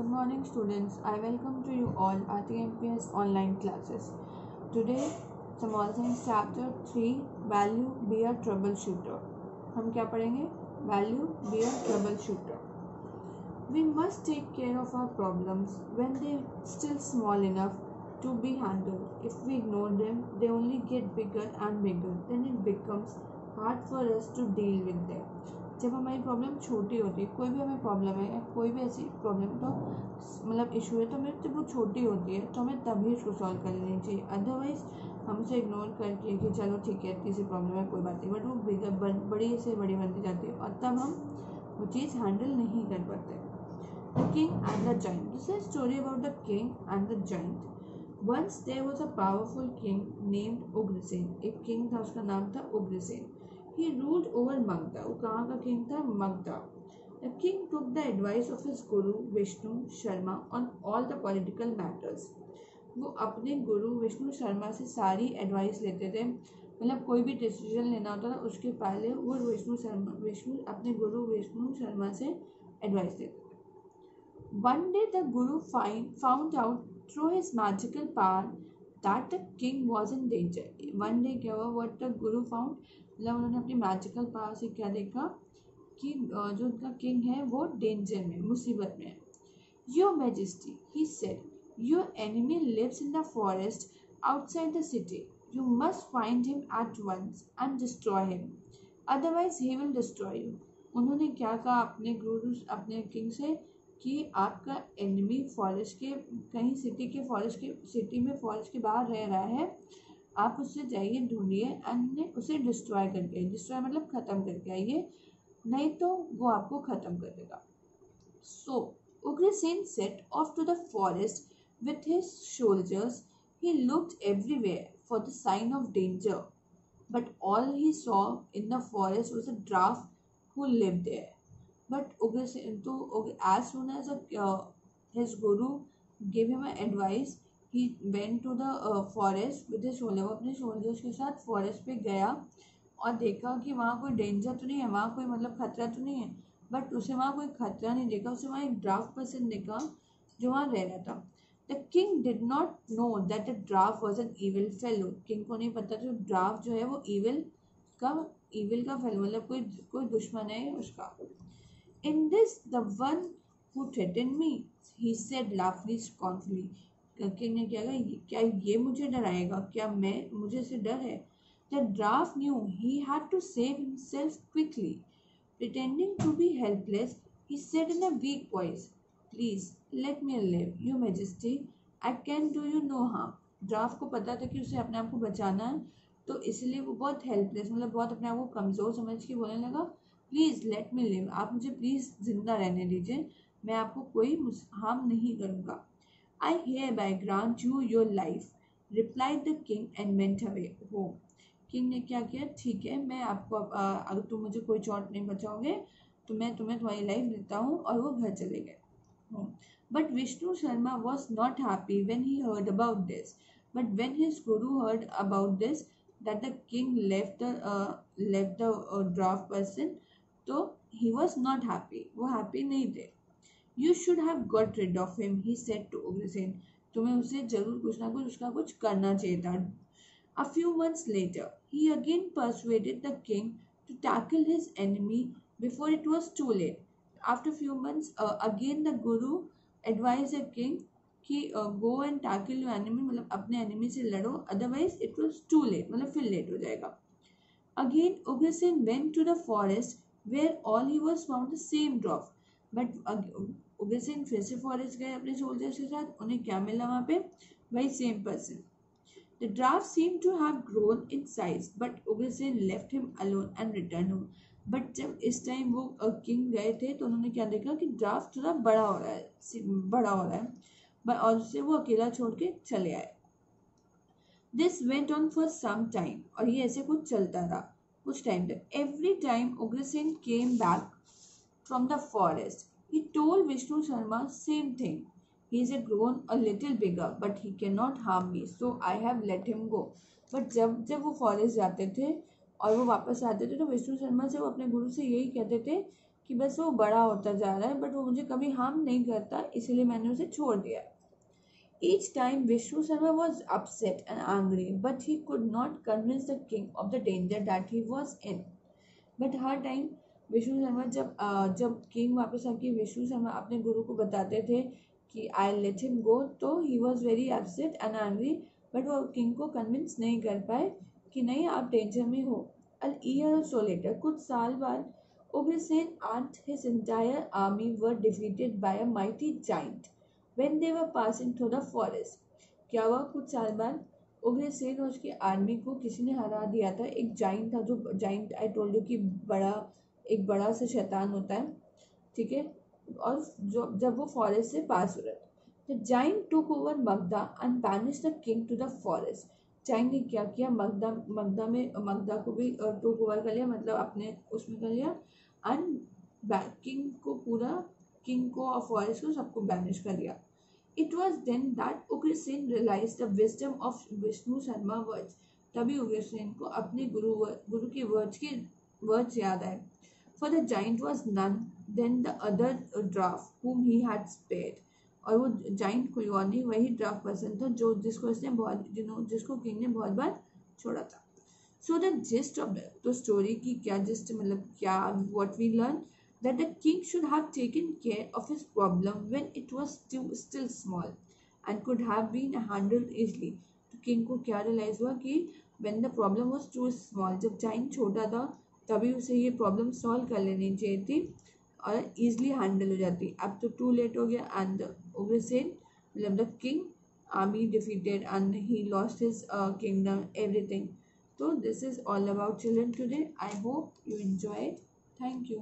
Good morning, students. I welcome to you all at the MPS online classes. Today, small science chapter 3 value be a troubleshooter. हम क्या पढ़ेंगे value be a troubleshooter. We must take care of our problems when they're still small enough to be handled. If we ignore them, they only get bigger and bigger. Then it becomes hard for us to deal with them. जब हमारी problem छोटी होती है, कोई भी हमें problem है या कोई भी ऐसी प्रॉब्लम तो मतलब इशू है तो हमें जब वो छोटी होती है तो हमें तभी उसको सॉल्व कर लेनी चाहिए। अदरवाइज़ हम उसे इग्नोर करके कि चलो ठीक है, इतनी सी प्रॉब्लम है, कोई बात नहीं। बट वो बिगड़ बड़ी से बड़ी बनती जाती है और तब हम वो चीज़ हैंडल नहीं कर पाते। The king and the joint this story about the king and the joint once there was a powerful king named Ugrasen एक किंग था, उसका नाम था Ugrasen he ruled over Magda. वो कहाँ का किंग था? Magadha The king took the advice of his guru, Vishnu Sharma, on all the political matters. वो अपने गुरु विष्णु शर्मा से सारी एडवाइस लेते थे। मतलब कोई भी डिसीज़न लेना होता था, उसके पहले वो विष्णु शर्मा विष्णु अपने गुरु विष्णु शर्मा से एडवाइस थे। One day the guru found out through his magical power that the king was in danger one day क्या हुआ? वट द गुरु फाउंड मतलब उन्होंने अपनी मैजिकल पावर से क्या देखा कि जो उनका किंग है, वो डेंजर में, मुसीबत में है। Your majesty he said your enemy lives in the forest outside the city you must find him at once and destroy him otherwise he will destroy you उन्होंने क्या कहा अपने गुरु, अपने किंग से कि आपका एनिमी फॉरेस्ट के, कहीं सिटी के फॉरेस्ट के सिटी में फॉरेस्ट के बाहर रह रहा है आप उससे जाइए ढूंढिए एंड उसे डिस्ट्रॉय करके डिस्ट्रॉय मतलब ख़त्म करके आइए नहीं तो वो आपको ख़त्म कर देगा so Ugrasen set off to the forest with his soldiers he looked everywhere for the sign of danger saw in the forest was a draft who lived there. But Ugrasen, so as soon as a, uh, his guru gave him an advice, he went to the forest with shoulder वो अपने shoulders के साथ forest पे गया और देखा कि वहाँ कोई डेंजर तो नहीं है, वहाँ कोई मतलब खतरा तो नहीं है बट उसे वहाँ कोई खतरा नहीं देखा, उसे वहाँ एक ड्राफ्ट पर्सन देखा जो वहाँ रह रहा था। The king did not know that the dwarf was an evil fellow king को नहीं पता था ड्राफ्ट जो है वो ईविल का ईविल का फेलो मतलब कोई कोई दुश्मन है उसका। In this the one who threaten me he said laughingly scornfully king ने क्या कहा क्या ये मुझे डराएगा? क्या मैं, मुझे से डर है? The dwarf knew he had to save himself quickly pretending to be helpless, he said in a weak voice, please, let me live. Your majesty, i can do you no harm. Dwarf को पता था कि उसे अपने आप को बचाना है तो इसलिए वो बहुत हेल्पलेस मतलब बहुत अपने आप को कमज़ोर समझ के बोलने लगा प्लीज़ लेट मी लिव आप मुझे प्लीज़ ज़िंदा रहने दीजिए. मैं आपको कोई हार्म नहीं करूँगा. I hereby grant you your life, replied the king and went away home. King ने क्या किया? ठीक है मैं आपको अगर तुम मुझे कोई चोट नहीं बचाओगे तो मैं तुम्हें तुम्हारी लाइफ देता हूँ और वो घर चले गए but Vishnu Sharma was not happy when he heard about this but when his guru heard about this that the king left left the dwarf person तो ही वॉज़ नॉट हैप्पी वो happy नहीं थे. You should have got rid of him he said to Ugrasen तुम्हें उसे जरूर कुछ ना कुछ उसका कुछ करना चाहिए था A few months later, he again persuaded the king to tackle his enemy before it was too late. After few months, uh, again the guru advised the king कि go and tackle your enemy मतलब अपने enemy से लड़ो otherwise it was too late मतलब फिर late हो जाएगा again Ugrasen went to the forest where all he was found the same drop but Ugrasen फिर से फॉरेस्ट गए अपने सोल्जर्स के साथ, उन्हें क्या मिला वहाँ पे? वही same person the dwarf seem to have grown in size but Ugrasen left him alone and return home but जब इस टाइम वो किंग गए थे तो उन्होंने क्या देखा कि ड्राफ्ट थोड़ा बड़ा हो रहा है बड़ा हो रहा है। और उससे वो अकेला छोड़ के चले आए। This went on for some time और ये ऐसे कुछ चलता रहा, कुछ टाइम तक। Every time Ugrasen came back from the forest He told Vishnu Sharma same thing. He is a grown a little bigger, but he cannot harm me, so I have let him go. But जब जब वो forest जाते थे और वो वापस आते थे तो विष्णु शर्मा से वो अपने गुरु से यही कहते थे कि बस वो बड़ा होता जा रहा है बट वो मुझे कभी हार्म नहीं करता इसीलिए मैंने उसे छोड़ दिया Each time Vishnu Sharma was upset and angry, but he could not convince the king of the danger that he was in. But हर टाइम विष्णु शर्मा जब जब किंग वापस आके विष्णु शर्मा अपने गुरु को बताते थे कि आई लेट हिम गो तो he was very upset and angry but वो किंग को कन्विंस नहीं कर पाए कि नहीं, आप टेंशन में हो। अल ईयर सो लेटर कुछ साल बाद Ugrasen and his entire army were defeated by a mighty giant when they were passing through the forest. क्या हुआ? कुछ साल बाद उग्रसेन और उसकी आर्मी को किसी ने हरा दिया था। एक जाइंट था जो जाइंट आई टोल्ड यू कि बड़ा एक बड़ा सा शैतान होता है, ठीक है? और जो, जब वो फॉरेस्ट से पास हो रहा था the giant took over Magadha and banish the king to the forest giant ने क्या किया? मगधा मगदा में मगधा को भी टुक ओवर कर लिया मतलब अपने उसमें कर लिया एंड किंग को पूरा किंग को और फॉरेस्ट को सबको बैनिश कर लिया. It was then that Ugrasen realise the wisdom of Vishnu Sharma words तभी उग्रसेन को अपने गुरु गुरु के वर्ड्स के वर्ड्स याद आए. For the giant was none than the other dwarf whom he had spade और वो जाइंट कोई और नहीं वही ड्राफ्ट पर्सन था जो जिसको इसने बहुत जिन्हों जिसको किंग ने बहुत बार छोड़ा था सो द जिस्ट ऑफ़ तो स्टोरी की क्या जिस्ट मतलब क्या what we learn that the king should have taken care of his problem when it was still, still small and could have been handled easily. तो king को क्या realise हुआ कि when the problem was too small जब giant छोटा था तभी उसे ये प्रॉब्लम सॉल्व कर लेनी चाहिए थी और ईजिली हैंडल हो जाती। अब तो टू लेट हो गया एंड ओग्रसेन मतलब the king army defeated and he lost his kingdom everything तो this is all about children today I hope you enjoy thank you